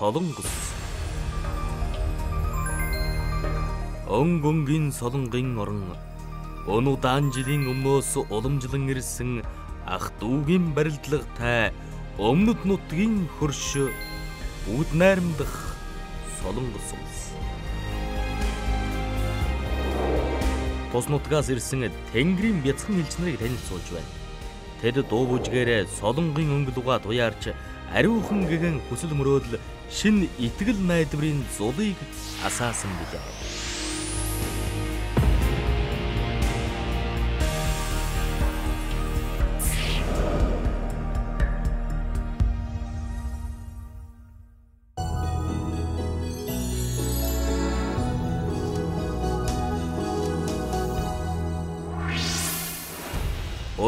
Солонгос. Онгонгийн солонгийн орон өнудаан жилийн өмнөөс уламжлан ирсэн ах дүүгийн барилдлагатай өмнөд нутгийн хөрш бүгд найрамдах солонгос улс. Тус нутгаас ирсэн Тэнгэрийн бяцхан элч нарыг танилцуулж байна. Тэд дуу бүжгээрээ солонгийн өнгөлуга туяарч ариухан гэгэн хүсэл мөрөөдөл шин итгэл найдварын зулыг асаасан билээ.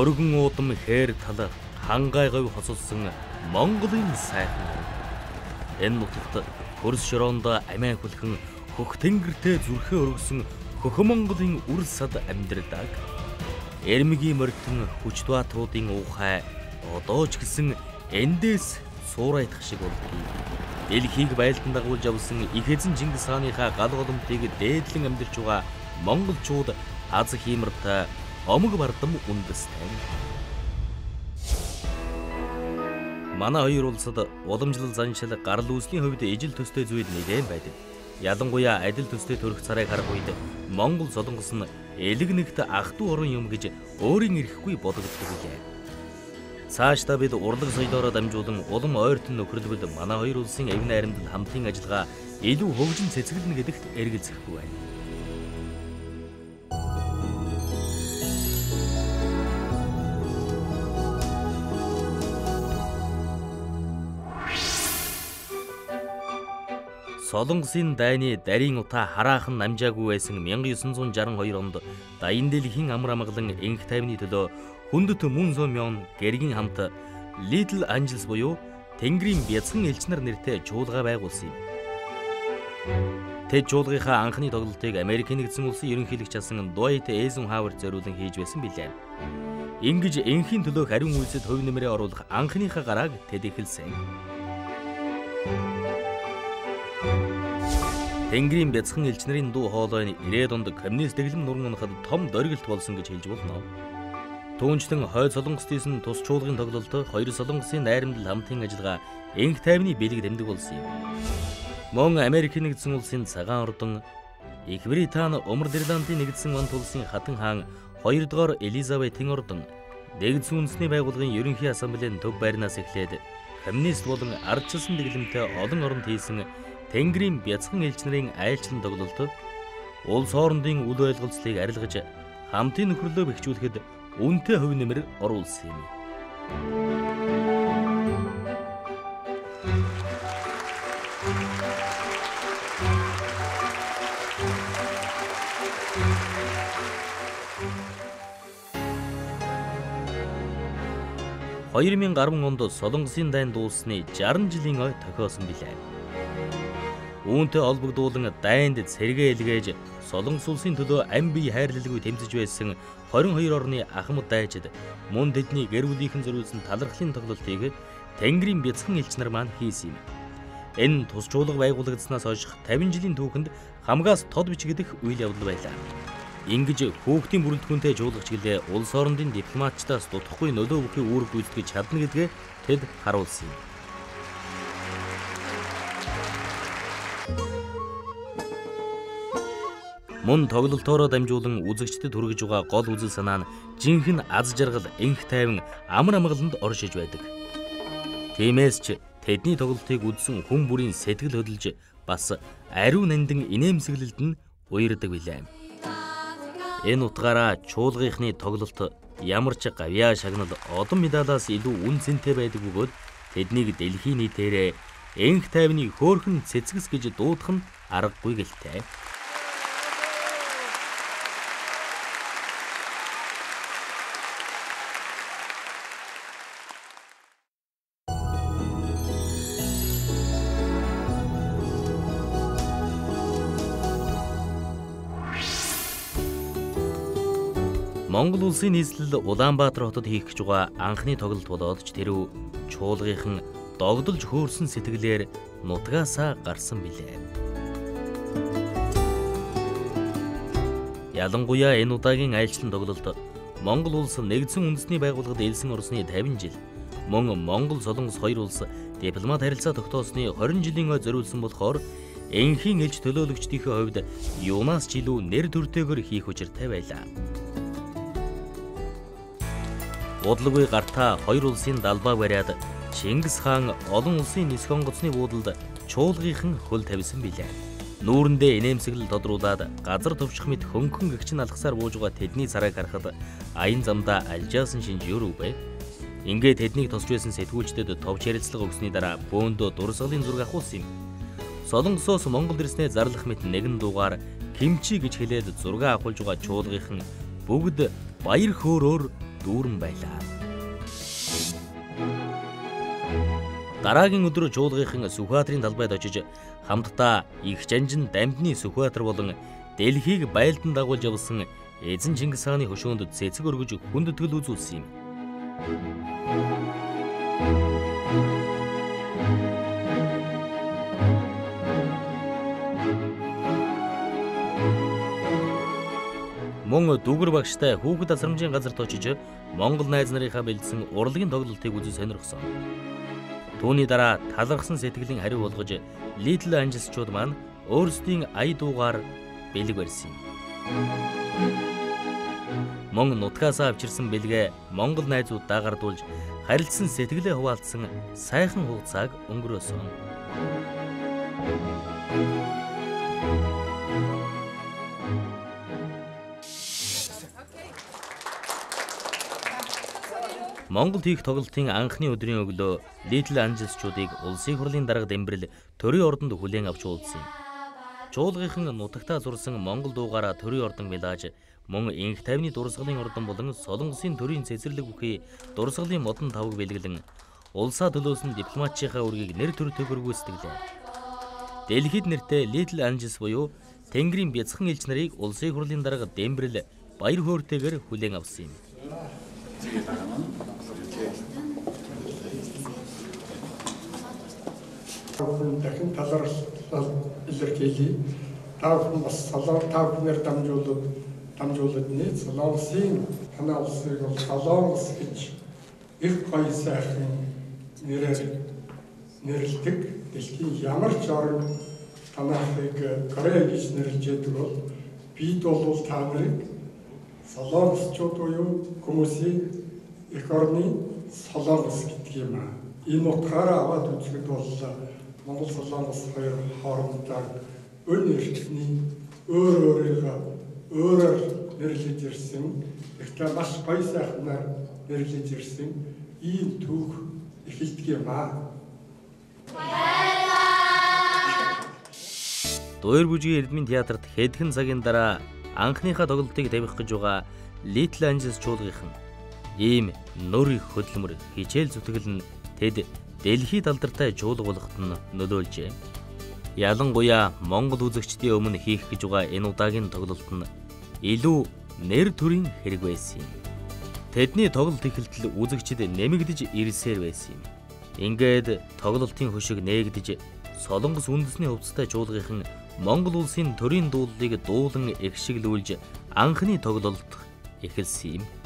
Өргөн уудам хээр тал хангай говь хосолсон Монголын сайхан. Энэ нутагт хөрс шороонд амиа хүлхэн хөх тэнгэртэй зүрхээ өргөсөн хөхөн Монголын үр сад амьдрдаг. Эрмигийн морьтон хүч баатруудын уухай одоо ч гэсэн эндээс суурайтах шиг болдгийг. Дэлхийг байлдан дагуулж явсан их эзэн Чингис хааныхаа гал голомтыг дээдлэн амьдарч байгаа монголчууд аз хиймэртэй омог бардам үндэстэй. Манай хоёр улсад уламжлал заншил гарал үүслийн хувьд ижил төстэй зүйл нэгэн байдаг. Ялангуяа адил төстэй төрөх царайг харах үед Монгол солонгос нь элэг нэгт ах トゥ орон юм гэж өөрийн ирэхгүй бодогддог билээ. Цаашдаа бид урлаг соёлоороо дамжуулан улам ойртон нөхөрлөвөл манай хоёр улсын эв найрамдал хамтын ажиллагаа илүү хөгжин цэцгэлнэ гэдэгт эргэлзэхгүй байна. Солонгосын дайны дарийн утаа хараахан намжаагүй байсан 1962 онд Даян дэлхийн амар амгалан энх тайвны төлөө хүндэт мөн сомён гэргийн хамт Little Angels буюу Тэнгэрийн бяцхан элчнэр нэртэй чуулга байгуулсан юм. Тэд чуулгынхаа анхны тоглолтыг Америкийн нэгдсэн улсын ерөнхийлөгч асан Dwight Eisenhower зориулан хийж байсан билээ. Ингиж энхийн төлөөх ариун үйлсэд хувь нэмрээ оруулах анхныхаа гарааг тэд эхэлсэн. Тэнгэрийн бяцхан элч нарын дуу хоолой ирээд онд коммунист дэглэм нуран унахад том дөргилт болсон гэж хэлж болно. Түүнчлэн хойд солонгос дийсэн тус чуулгын тоглолт хоёр солонгосын найрамдал хамтын ажиллагаа энх тайвны бэлэг дэмдэг болсон юм. Мөн Америк нэгдсэн улсын цагаан ордон Их Британи Умар Ирландын нэгдсэн ван тулсын хатан хаан 2 дугаар Элизабетийн ордон нэгдсэн үндэсний байгууллагын ерөнхий ассамблеийн төв байрнаас эхлээд коммунист болон ардчилсан дэглэмтэй олон оронд хийсэн Тэнгэрийн бяцхан элч нарын айлчлан тоглолт улс хоорондын үл ойлголцлыг арилгаж хамтын нөхөрлөө бэхжүүлэхэд үнэтэй хувь нэмэр оруулсан юм. Хоёрын 10 онд Солонгосын дайн дууссаны 60 жилийн ой тохиосон билээ. Үүнтэй холбогдуулан дайнд сэргээ илгээж Солонгос улсын төлөө ам бие хайрлалгүй тэмцэж байсан 22 орны ахмад дайчид мөн тэдний гэр бүлийнхэн зориулсан талархлын тоглолтыг Тэнгэрийн бяцхан элч нар маань хийсэн юм. Энэ тус чуулга байгуулагдсанаас хойш 50 жилийн түүхэнд хамгаас тод бичигдэх үйл явдал байлаа. Ингэж хүүхдийн бүрэлдэхүүнтэй жуулгач гэлээ улс орондын дипломатчдаас дутхгүй нөлөө бүхий үүрэг гүйцэтгэж чадна гэдгээ тэд харуулсан юм. Мөн тоглолтоороо дамжуулан үзэгчдэд хүргэж байгаа гол үзэл санаа нь жинхэнэ аз жаргал, энх тайван амар амгаланд оршиж байдаг. Тиймээс ч тэдний тоглолтыг үзсэн хүн бүрийн сэтгэл хөдлөж бас ариун нандин инээмсэглэлд нь уярдаг билээ. Энэ утгаараа чуулгынхны тоглолт ямар ч гавьяа шагнал одон медалаас илүү үн цэнтэй байдаг бөгөөд тэднийг дэлхийн нийтээрээ энх тайвны хөөхөн цэцгэс гэж дуудах нь аргагүй гэлтэй. Монгол улсын нийслэл Улаанбаатар хотод хийх гэж байгаа анхны тоглолт болоод ч тэрв чуулгынхан догдолж хөөрсөн сэтгэлээр нутгаасаа гарсан билээ. Ялангуяа энэ удаагийн айлчлан тоглолт Монгол улс нэгдсэн үндэсний байгууллагад элсэн орсны 50 жил мөн Монгол Солонгос хоёр улс дипломат харилцаа тогтоосны 20 жилийн ой зориулсан болохоор энхийн элч төлөөлөгчдийн хувьд юунаас ч илүү нэр төртэйгээр хийх учиртай байлаа. Удалгүй гартаа хоёр улсын далбаа бариад Чингис хаан олон улсын нисх онгоцны буудалд чуулгынхан хөл тавьсан билээ. Нүүрэндээ инээмсэглэл тодруулаад газар төвших мэт хөнгөн гэгчин алхасаар бууж байгаа тэдний царайг харахад аян замдаа альжаасан шинж юу вэ? Ингээд тэднийг тосч байсан сэтгүүлчдэд товч ярилцлага өгсөний дараа бөөндөө дурсгалын зураг авахулсан юм. Солонгосоос Монгол ирснээ зарлах мэт нэгэн дуугаар кимчи гэж хэлээд зураг авахулж байгаа чуулгынхан бүгд баяр хөөрөөр дүүрэн байлаа. Дараагийн өдөр чуулгынхан Сүхбаатарын талбайд очиж хамтдаа их жанжин дамжны Сүхбаатар болон Дэлхийг байлдан дагуулж явсан эзэн Чингис хааны хөшөөнд цэцэг өргөж хүндэтгэл үзүүлсэн юм. Мөн дүүгэр багштай хүүхэд асрамжийн газарт очиж Монгол найз нарынхаа бэлдсэн урлагийн тоглолтыг үзэж сонирхсон. Түүний дараа талархсан сэтгэлийн хариу болгож Little Angels-чууд маань өөрсдийн ая дуугаар бэлэг барьсан юм. Мон нутгасаа авчирсан бэлгээ Монгол найзуудаа гардуулж харилцсан сэтгэлээ хуваалцсан сайхан хугацааг өнгөрөөсөн. Монголд хийх тоглолтын анхны өдрийн өглөө Little Angels-чуудыг улсын хурлын дарга Дэмбэрэл төрийн ордонд хүлээн авч уулзсан. Чуулгынхан нутагтаа зурсан Монгол дуугаараа төрийн ордон мэлааж мөн инх тавны дурсгалын ордон болон Солонгосын төрийн цэцэрлэг бүхий дурсгалын модон тавг бэлгэлэн улсаа төлөөсөн дипломатчийнхаа үргийг нэр төрөйгөр гүйцэтгэлээ. Дэлхийд нэртэй Little Angels буюу Тэнгэрийн бяцхан элч нарыг улсын хурлын дарга Дэмбэрэл баяр хөөртэйгээр хүлээн авсан юм. Тэгээд дараа нь бүхэн дахин таларлал илэрхийлье. Та бүхэн бас солон та бүхнээр дамжуулаад дамжуулаад нийт солонгосын танай улсыг бол солонгос гэж их гоё сайхан нэрээр нэрлдэг. Дэлхийн ямар ч орн танайхыг Корей гэж нэрлэж яддаг бол бид бол та нарыг солонгосчууд буюу хүмүүсийн эх орны солонгос гэдэг юм аа. Энэ утгаараа аваад үзэхэд бол Монгол Солонгос хоёр хоорондоо өн эрхтний өөр өөрийгөө өөрөөр нэрлэж ирсэн ихтэй маш гоё сайхнаар нэрлэж ирсэн ийм түүх эхэлдэг юм аа. Дуур бүжгийн Эрдмийн театрт хэдхэн цагийн дараа анхныхаа тоглолтыг тавих гэж байгаа Little Angels чуулгынхан ийм нөр их хөдөлмөр хичээл зүтгэл нь тэд дэлхийд алдартай чуулга болоход нь нөлөөлжээ. Ялангуяа Монгол үзэгчдийн өмнө хийх гэж байгаа энэ удаагийн тоглолт нь илүү нэр төрийн хэрэг байсан юм. Тэдний тоглолт эхэлтэл үзэгчд нэмэгдэж ирсээр байсан юм. Ингээд тоглолтын хөшиг нээгдэж Солонгос үндэсний хувцастай чуулгынхан Монгол улсын төрийн дуулалыг дуулан эгшиглүүлж анхны тоглолт эхэлсэн юм.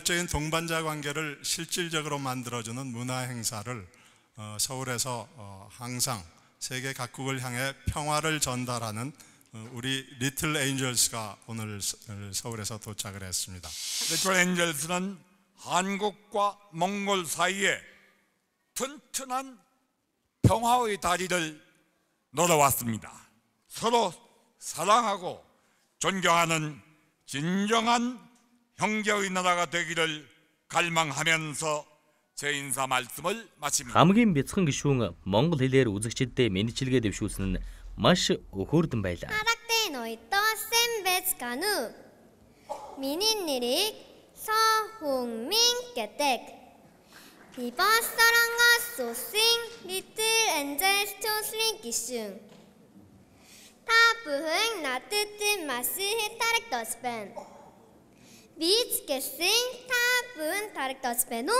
포괄적인 동반자 관계를 실질적으로 만들어주는 문화 행사를 어, 서울에서 어, 항상 세계 각국을 향해 평화를 전달하는 어, 우리 리틀 에인절스가 오늘 서- 서울에서 도착을 했습니다. 리틀 엔젤스는 한국과 몽골 사이에 튼튼한 평화의 다리를 놓아왔습니다. 서로 사랑하고 존경하는 진정한 형제의 나라가 되기를 갈망하면서 제 인사 말씀을 마칩니다. Хамгийн бяцхан гишүүн монгол хэлээр үзэгчдэд мэдчилгээ дэвшүүлсэн нь маш өхөөрдөн байлаа. 하락대 너희떠 셈베츠가누 미니니릭 서홍민 깨댁 비바사랑가 소싱 리틀 엔젤 스토슬링 기슝 타부흥 나트트 마스 타렉 더스벤 Vite que c'est ta bonne tariktos beno.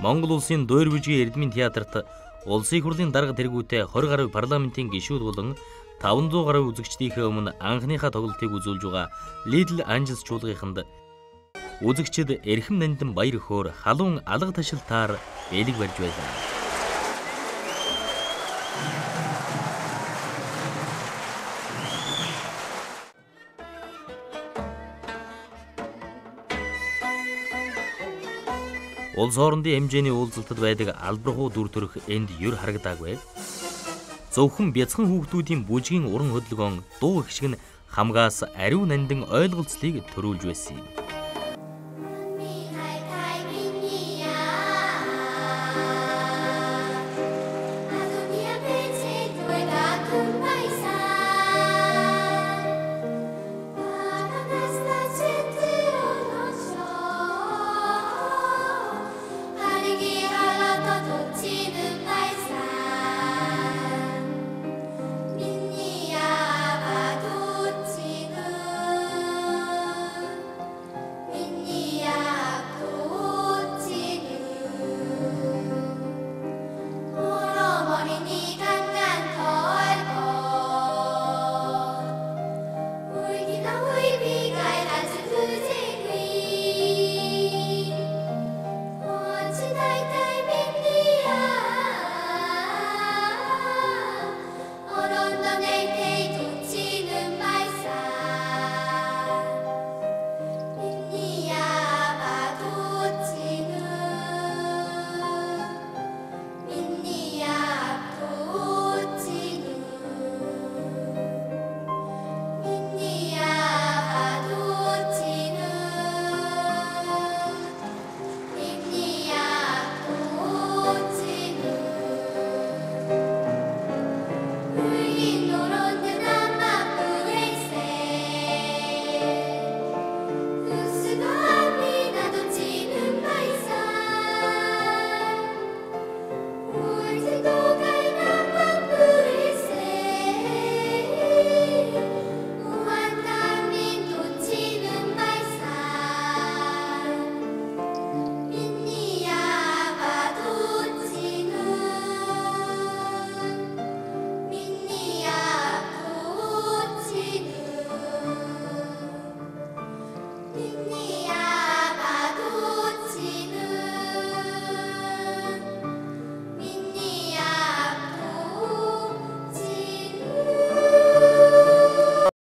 Монгол улсын дойр бүжи театрт театрты Олсый хурлын дарга тергүүтэ 20 гаруй парламентийн гишүүд болон 500 гаруй үзэгчдийн өмнө анхныхаа тоглолтыг үзүүлж байгаа Little Angels чуулгынханд үзэгчид эрхэм нандин баяр хөөр халуун алга ташилтаар бэлэг барьж байлаа. Улс хоорондын хэмжээний уулзалтад байдаг албархуу дүр төрх энд юр харагдаагүй. Зөвхөн бяцхан хүүхдүүдийн бүжгийн уран хөдөлгөөн дуу ихшиг нь хамгаас ариун нандин ойлголцлыг төрүүлж байсан юм.